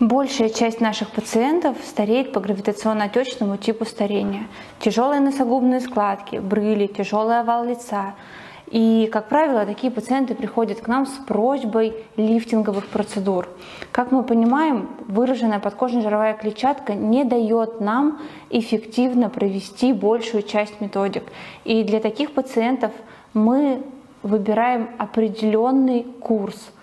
Большая часть наших пациентов стареет по гравитационно-отечному типу старения. Тяжелые носогубные складки, брыли, тяжелый овал лица. И, как правило, такие пациенты приходят к нам с просьбой лифтинговых процедур. Как мы понимаем, выраженная подкожно-жировая клетчатка не дает нам эффективно провести большую часть методик. И для таких пациентов мы выбираем определенный курс –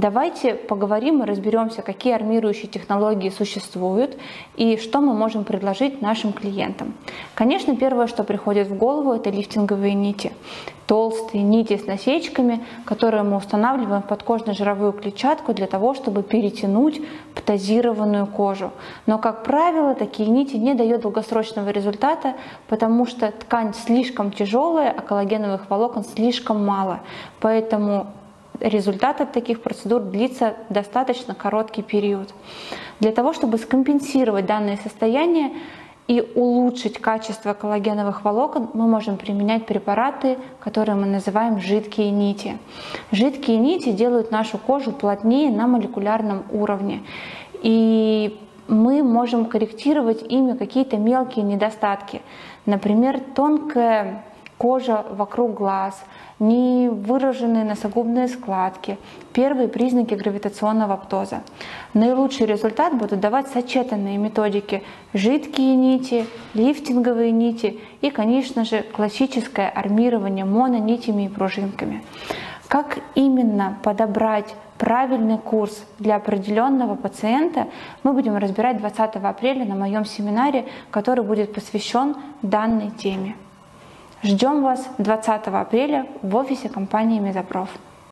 Давайте поговорим и разберемся, какие армирующие технологии существуют и что мы можем предложить нашим клиентам. Конечно, первое, что приходит в голову, это лифтинговые нити. Толстые нити с насечками, которые мы устанавливаем в подкожно-жировую клетчатку для того, чтобы перетянуть птозированную кожу. Но, как правило, такие нити не дают долгосрочного результата, потому что ткань слишком тяжелая, а коллагеновых волокон слишком мало. Поэтому результат от таких процедур длится достаточно короткий период. Для того, чтобы скомпенсировать данное состояние и улучшить качество коллагеновых волокон, мы можем применять препараты, которые мы называем жидкие нити. Жидкие нити делают нашу кожу плотнее на молекулярном уровне. И мы можем корректировать ими какие-то мелкие недостатки. Например, тонкая кожа вокруг глаз, не выраженные носогубные складки, первые признаки гравитационного птоза. Наилучший результат будут давать сочетанные методики жидкие нити, лифтинговые нити и, конечно же, классическое армирование мононитями и пружинками. Как именно подобрать правильный курс для определенного пациента мы будем разбирать 20 апреля на моем семинаре, который будет посвящен данной теме. Ждем вас 20 апреля в офисе компании Мезопроф.